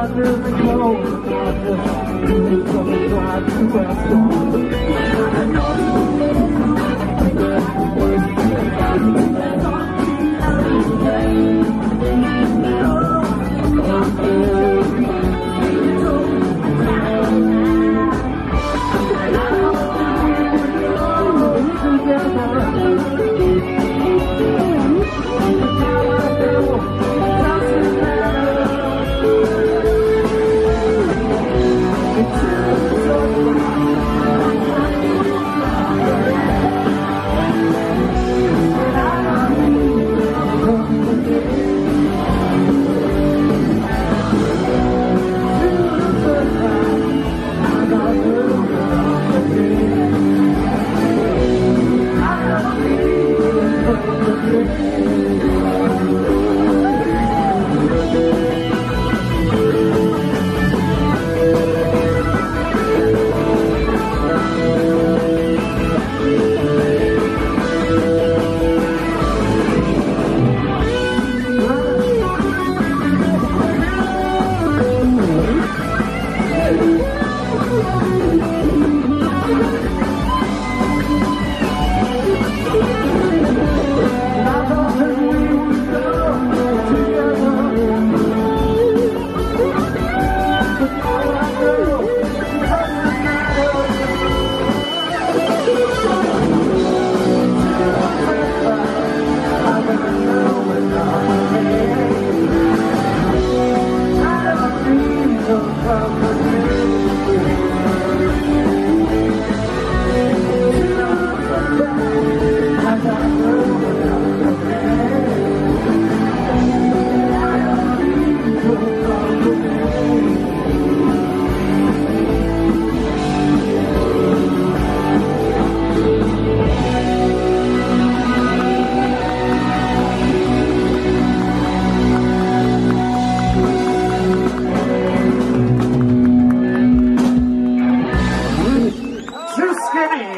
Too skinny, you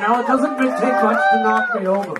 know, it doesn't take much to knock me over.